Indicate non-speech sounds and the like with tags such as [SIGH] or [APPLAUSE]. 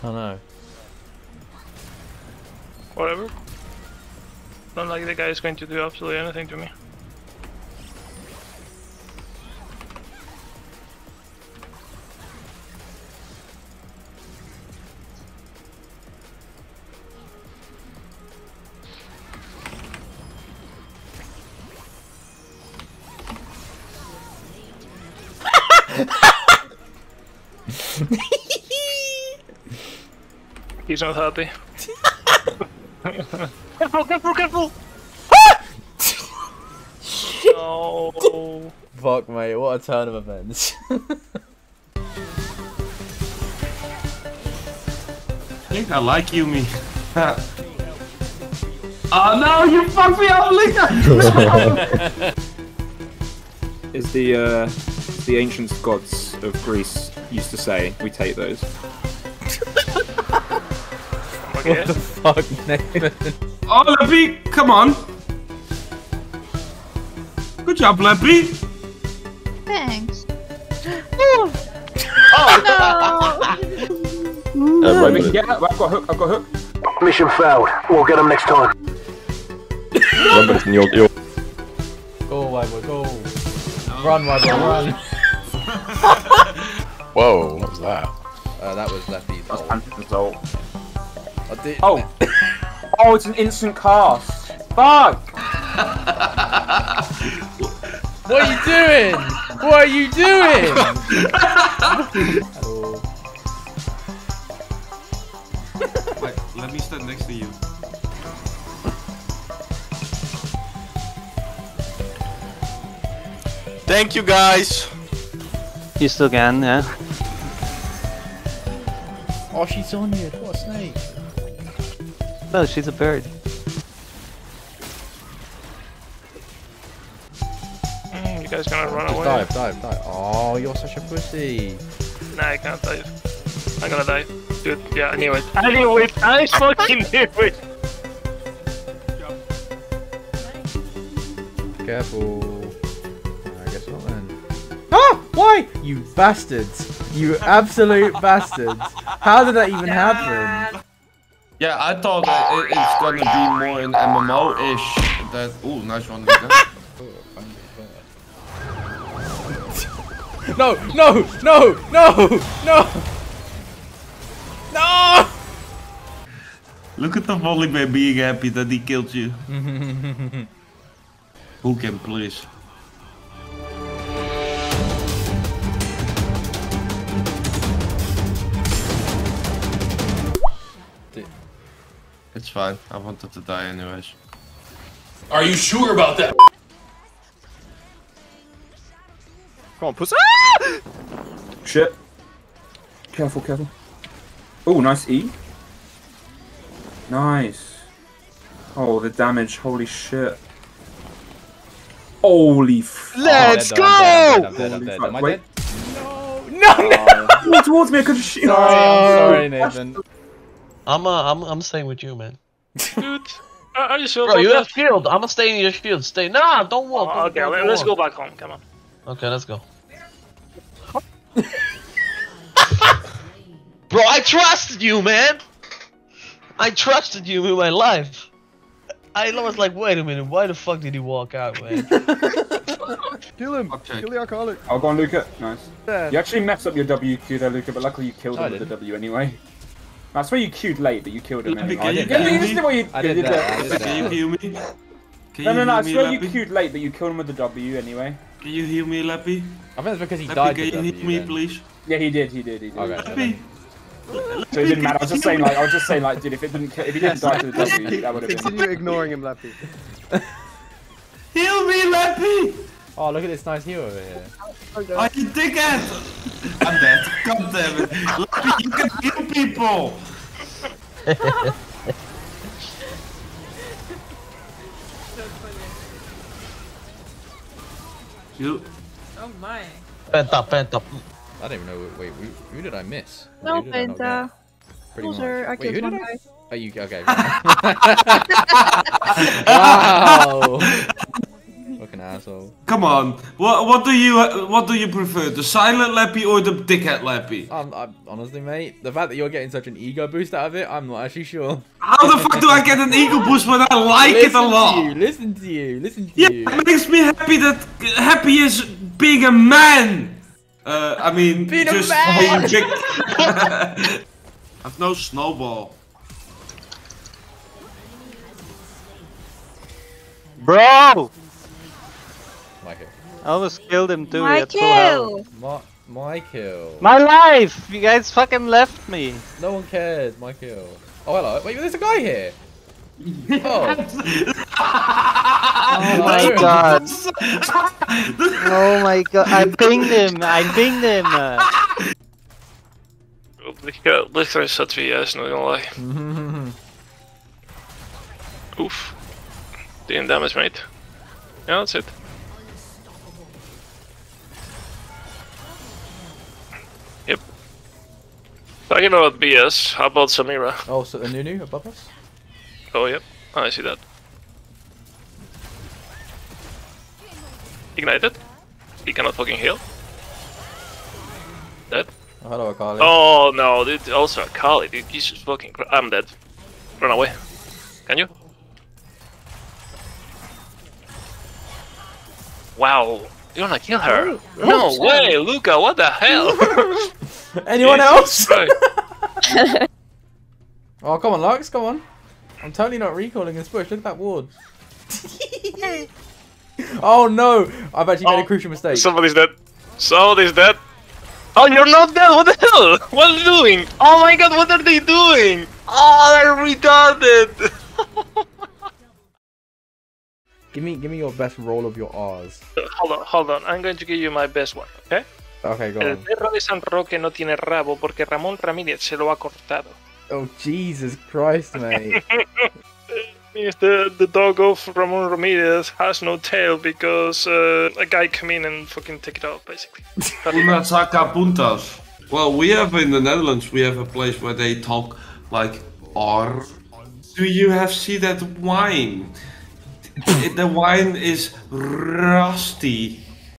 I know. Whatever. Not like the guy is going to do absolutely anything to me. [LAUGHS] He's not happy. [LAUGHS] careful, careful, careful! [LAUGHS] no. Fuck, mate, what a turn of events. I think I like you, me. [LAUGHS] oh no, you fucked me up, Luka! Is the uh, the ancient gods of Greece used to say, we take those. Okay. what the fuck, Nathan? oh, Leppy, come on. Good job, Leppy. Thanks. Oh! Uh, right, we can get that. I've got a hook. I've got a hook. Mission failed. We'll get them next time. Go, my boy, go. Run, my boy, run. Whoa, what was that? Uh, that was Lefty's That's ult. Pantheon's ult. I did- Oh! [LAUGHS] oh, it's an instant cast. Fuck! [LAUGHS] What are you doing? What are you doing? [LAUGHS] Wait, let me stand next to you. Thank you guys. You still can, yeah? Oh, she's on you. What a snake. No, she's a bird. Mm, you guys gonna run Just away? dive, dive, dive. Oh, you're such a pussy. Nah, I can't dive. I'm gonna die. Dude, yeah, I knew it. I knew it! I fucking knew it! Careful. I guess not then. Ah! Why? You bastards. You absolute bastards. How did that even happen? Yeah, I thought that it, it's gonna be more an MMO-ish. That ooh, nice one. [LAUGHS] No, no, no, no, no! No! Look at the volley man being happy that he killed you. [LAUGHS] Who can please? Fine. I wanted to die anyways. Are you sure about that? Come on, pussy! Shit. Careful, careful. Oh, nice E. Nice. Oh, the damage. Holy shit. Holy f- Let's go! I'm dead, I'm dead, I'm dead, I'm dead. Am I Wait. No, no, no! Come towards me, I could just shoot. Sorry, sorry, Nathan. I'm uh, I'm I'm staying with you, man. Dude, are are you sure Bro, about you that? have shield. I'm gonna stay in your shield. Stay. Nah, don't walk. Oh, okay, let, don't let's go walk. back home. Come on. Okay, let's go. [LAUGHS] Bro, I trusted you, man. I trusted you with my life. I was like, wait a minute, why the fuck did he walk out, man? [LAUGHS] Kill him! Okay. Kill the alcoholic! Oh, go on, Luka. Nice. There. You actually messed up your WQ there, Luka, but luckily you killed No, I him with the. W anyway. That's swear you queued late, but you killed him anyway. get Yeah, you. yeah, this is what you I did that, I did Can you that. heal me? Can No, no, no, I swear me, you queued late, but you killed him with the W anyway. Can you heal me, Lappy? I think it's because he Lappy, died can you because heal me, then. please? Yeah, he did, he did, he did. Okay, so Lappy? So it didn't matter. I was just saying, like, I was just saying, like, dude, if it didn't, if he didn't die to the W, [LAUGHS] that would have been. Continue ignoring him, Lappy. Heal me, Lappy! Oh, look at this nice heal over here. Oh, you dickhead! I'm dead. God damn it. Lappy, you can kill people! You. Oh my. Pent up, pent up. I don't even know. Wait, who, who did I miss? No, Who did I not Penta. get? Pretty Loser, I. Wait, killed who one did I? guy. Oh, you okay? [LAUGHS] [LAUGHS] wow. [LAUGHS] Fucking asshole. Come on. What what do you what do you prefer? The silent lappy or the dickhead lappy? I'm, I'm honestly, mate, the fact that you're getting such an ego boost out of it, I'm not actually sure. How the fuck do I get an ego boost when I like it a lot? To you, listen to you, listen to Yeah, you. it makes me happy that happy is being a man. Uh, I mean, Being a just man. being big. [LAUGHS] I've no snowball. Bro! Michael. I almost killed him too. he My had full health. kill! My, my kill. My life! You guys fucking left me. No one cared. My kill. Oh, hello. Wait, there's a guy here. [LAUGHS] Oh. Oh [LAUGHS] my god. Oh my god. I pinged him. I pinged him. Yeah, Lichter is such VS, not gonna lie. Oof. Didn't damage, mate. Yeah, that's it. Talking about BS, how about Samira? oh, so the Nunu above us? Oh, yep. Oh, I see that. Ignited. He cannot fucking heal. Dead. Oh, hello, Akali. Oh no, dude, also Akali, dude, Jesus fucking Christ. I'm dead. Run away. Can you? Wow. You wanna kill her? Oh, no way, Luka, what the hell? [LAUGHS] [LAUGHS] [LAUGHS] Anyone else? [LAUGHS] Oh, come on, Lux, come on. I'm totally not recalling this bush. Look at that ward. [LAUGHS] oh no! I've actually made a Oh, crucial mistake. Somebody's dead. Somebody's dead. Oh, you're not dead. What the hell? What are you doing? Oh my god, what are they doing? Oh, they're retarded. Give me, give me your best roll of your R's. hold on, hold on. I'm going to give you my best one, okay? Okay, go El on. perro de San Roque no tiene rabo porque Ramón Ramírez se lo ha cortado. Oh Jesus Christ, [LAUGHS] mate! Means the the dog of Ramón Ramírez has no tail because uh, a guy came in and fucking took it out, basically. [LAUGHS] Una saca puntas. Well, we have in the Netherlands, we have a place where they talk like R. Do you have see that wine? the wine is rusty.